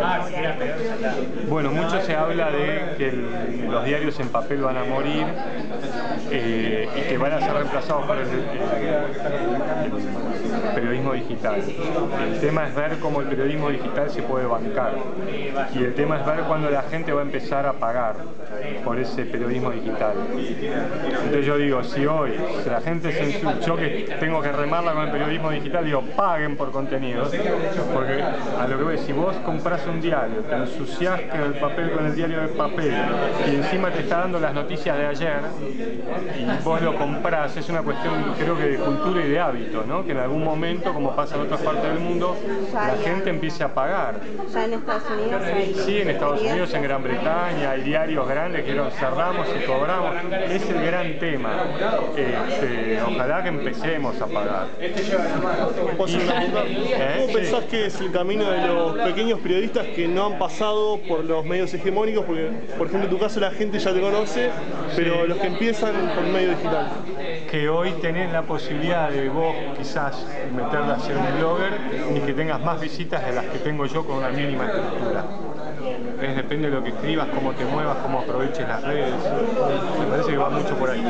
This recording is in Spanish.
Ah, bueno, mucho se habla de que los diarios en papel van a morir eh, y que van a ser reemplazados por el periodismo digital. El tema es ver cómo el periodismo digital se puede bancar y el tema es ver cuándo la gente va a empezar a pagar por ese periodismo digital. Entonces yo digo, si hoy si la gente se yo que tengo que remarla con el periodismo digital, digo, paguen por contenidos, porque a lo que voy, si vos compras un diario, te ensuciás el papel con el diario de papel y encima te está dando las noticias de ayer y vos lo comprás, es una cuestión creo que de cultura y de hábito, ¿no? que en algún momento, como pasa en otras partes del mundo, la gente empiece a pagar. ¿Ya en Estados Unidos hay Sí, en Estados Unidos, en Gran Bretaña, hay diarios grandes que lo cerramos y cobramos. Es el gran tema. Este, ojalá que empecemos a pagar. ¿Cómo ¿Eh? pensás que es el camino de los pequeños periodistas que no han pasado por los medios hegemónicos? Porque, por ejemplo, en tu caso la gente ya te conoce, pero los que empiezan por medio digital. Que hoy tenés la posibilidad de vos quizás meterla a ser un blogger y que tengas más visitas de las que tengo yo con una mínima estructura. Es, depende de lo que escribas, cómo te muevas, cómo aproveches las redes. Me parece que va mucho por ahí.